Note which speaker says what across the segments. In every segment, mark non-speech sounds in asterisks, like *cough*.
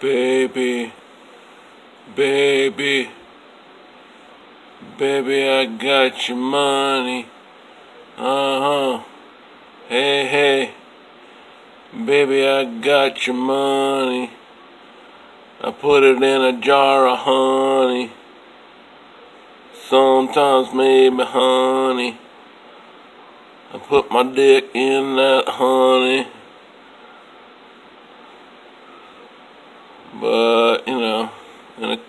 Speaker 1: Baby, baby, baby, I got your money. Uh huh. Hey, hey, baby, I got your money. I put it in a jar of honey. Sometimes maybe honey. I put my dick in that honey. But, you know, in a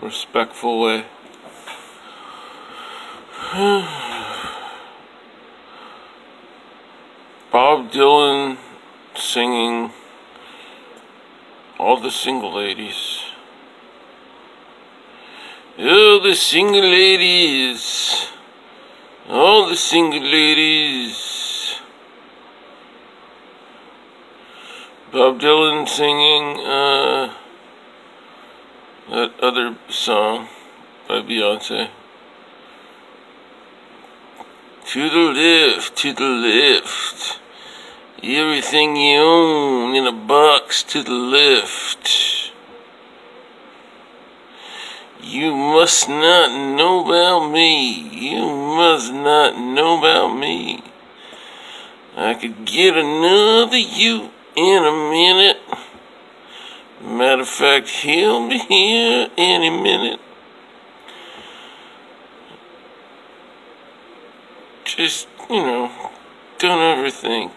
Speaker 1: respectful way. *sighs* Bob Dylan singing all the single ladies. Oh, the single ladies. All the single ladies. Bob Dylan singing uh, that other song by Beyonce. To the left, to the left. Everything you own in a box to the left. You must not know about me. You must not know about me. I could get another you in a minute. Matter of fact, he'll be here any minute. Just, you know, don't ever think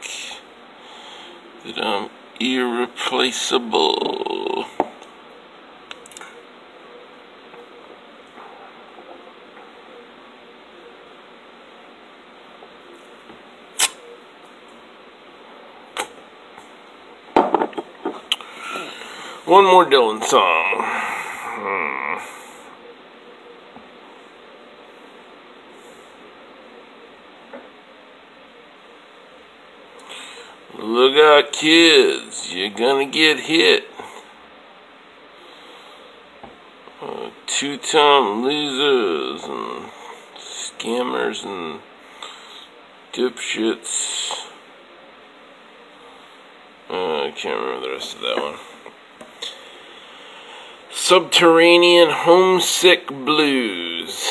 Speaker 1: that I'm irreplaceable. One more Dylan song. Hmm. Look out, kids. You're gonna get hit. Uh, Two-time losers and scammers and dipshits. Uh, I can't remember the rest of that one. Subterranean Homesick Blues.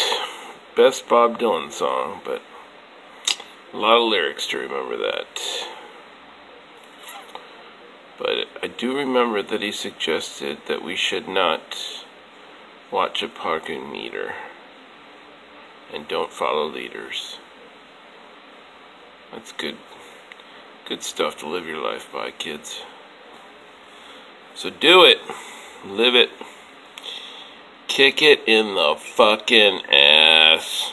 Speaker 1: Best Bob Dylan song, but a lot of lyrics to remember that. But I do remember that he suggested that we should not watch a parking meter and don't follow leaders. That's good good stuff to live your life by, kids. So do it. Live it. Kick it in the fucking ass.